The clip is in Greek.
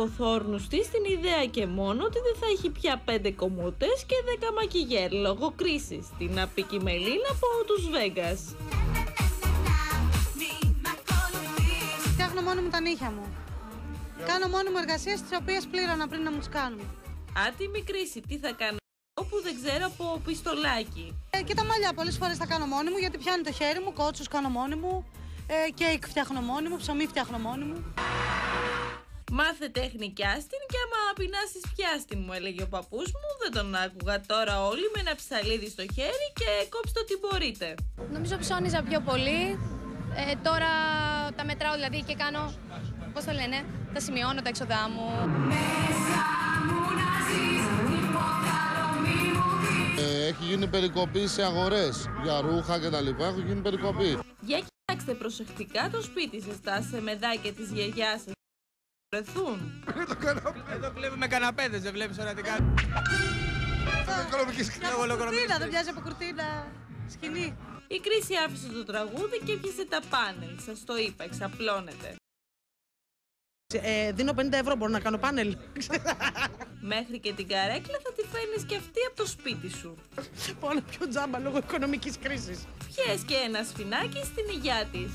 κοθόρνους της την ιδέα και μόνο ότι δεν θα έχει πια πέντε κομμωτές και δέκα μακιγέρ λόγω κρίσης. Την απίκη Μελίνα από τους Βέγκας. Φτιάχνω μόνο μου τα νύχια μου. Κάνω μόνο μου εργασίες τις οποίες πλήρωνα πριν να μου τις κάνουν. Άτιμη κρίση, τι θα κάνω όπου δεν ξέρω από πιστολάκι. Ε, και τα μαλλιά πολλές φορές τα κάνω μόνη μου γιατί πιάνει το χέρι μου, κότσους κάνω μόνη μου, ε, κέικ φτιάχνω μόνη μου, ψωμί φτιάχνω μόνη μου. Μάθε τεχνικιά στην και άμα πεινάσεις πιάστη μου έλεγε ο παππούς μου Δεν τον άκουγα τώρα όλοι με ένα ψαλίδι στο χέρι και κόψτε ό,τι μπορείτε Νομίζω ψώνιζα πιο πολύ. Ε, τώρα τα μετράω δηλαδή και κάνω, πώς το λένε, τα σημειώνω τα έξοδά μου. Ε, έχει γίνει περικοπή σε αγορές για ρούχα και τα λοιπά. Έχει γίνει περικοπή. Για κοιτάξτε προσεκτικά το σπίτι σας Τα σεμεδάκια της γιαγιάς σας βρεθούν Εδώ βλέπουμε καναπέδες, δεν βλέπεις ώρα τι κάνει. Λόγω Κουρτίνα, δεν πιάζει από κουρτίνα. Σκηνή. Η κρίση άφησε το τραγούδι και έπιασε τα πάνελ Σας το είπα, εξαπλώνεται Ε, δίνω 50 ευρώ, μπορώ να κάνω πάνελ. Μέχρι και την καρέκλα θα τη φέρνεις και αυτή από το σπίτι σου Πάω να πιω τζάμπα λόγω οικονομικής κρίσης. Πιες και ένα σφινάκι στην υγειά της